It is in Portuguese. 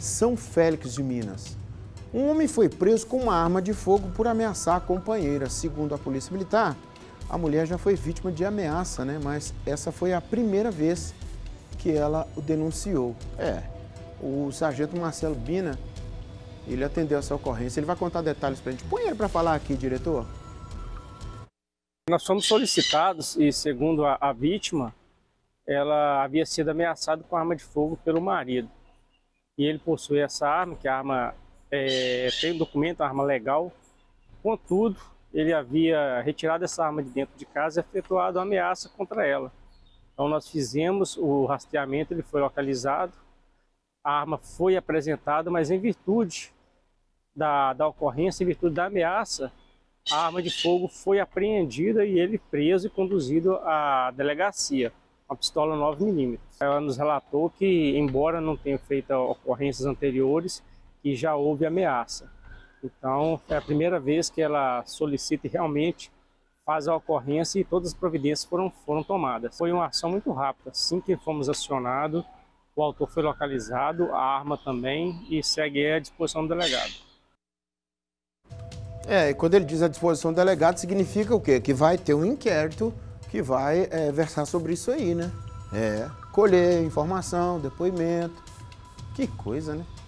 São Félix de Minas. Um homem foi preso com uma arma de fogo por ameaçar a companheira. Segundo a Polícia Militar, a mulher já foi vítima de ameaça, né? Mas essa foi a primeira vez que ela o denunciou. É, o sargento Marcelo Bina, ele atendeu essa ocorrência. Ele vai contar detalhes para a gente. Põe ele para falar aqui, diretor. Nós fomos solicitados e, segundo a, a vítima, ela havia sido ameaçada com arma de fogo pelo marido. E ele possui essa arma, que a arma é, tem documento, arma legal. Contudo, ele havia retirado essa arma de dentro de casa e efetuado uma ameaça contra ela. Então nós fizemos o rastreamento, ele foi localizado, a arma foi apresentada, mas em virtude da, da ocorrência, em virtude da ameaça, a arma de fogo foi apreendida e ele preso e conduzido à delegacia, uma pistola 9mm. Ela nos relatou que, embora não tenha feito ocorrências anteriores, que já houve ameaça. Então, é a primeira vez que ela solicita e realmente faz a ocorrência e todas as providências foram, foram tomadas. Foi uma ação muito rápida. Assim que fomos acionados, o autor foi localizado, a arma também, e segue à disposição do delegado. É, e quando ele diz à disposição do delegado, significa o quê? Que vai ter um inquérito que vai é, versar sobre isso aí, né? É, colher informação, depoimento. Que coisa, né?